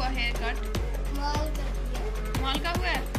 हुआ hair cut माल का हुआ है?